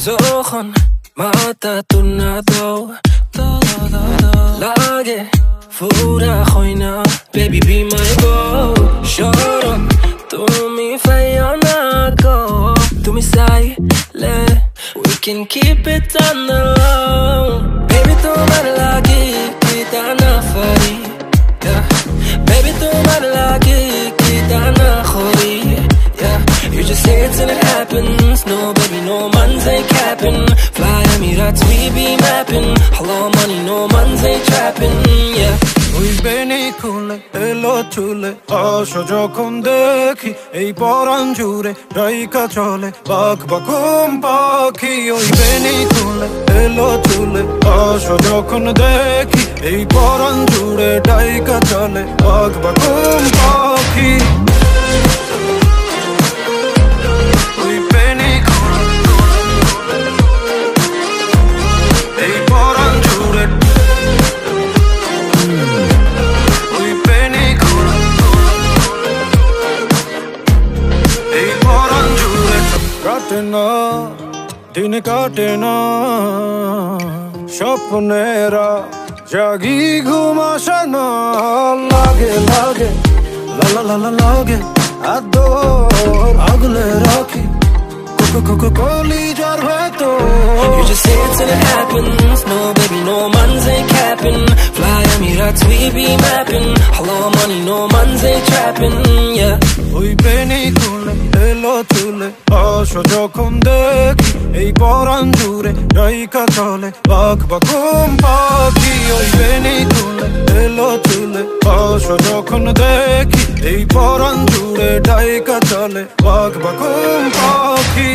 Zohan, mata tu na do Lage, fura khoina Baby be my go Shoron, tumi fayona go Tumi say, le We can keep it on the low. Baby, tumare capping fly Emirates, we be mapping. Hello, money, no man's ain't trapping, yeah. ওই বেনি খুলে, এলো চুলে আস যখন দেখি এই পরাণ জুড়ে ডাইকা চলে, বাঘ বাকুম পাখি। ওই বেনি খুলে, এলো চুলে আস যখন দেখি এই পরাণ জুড়ে ডাইকা চলে, বাঘ বাকুম পাখি। কাটে না দিন কাটে না স্বপ্নেরা জাগি ঘুম আসে না লাগে লাগে লা লা লা লা লাগে আদর আগলে রাখি কোকো কোকো কলি যার ভেতর You just say it till it happens. No, baby, no man's ain't capping. Fly Emirates, we be mapping. Hello, money, no man's ain't trapping. Yeah. ওই বেনি তুলে, এলো তুলে, আস যখন দেখি এই পরান দূরে রাইকা চলে বাঘ বা ঘুম পাখি। ওই বেনি তুলে, এলো তুলে, আস যখন দেখি এই পরান দূরে ডাইকা চলে বাঘ বা ঘুম পাখি।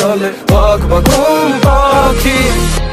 söyle Bak bak ol bak ki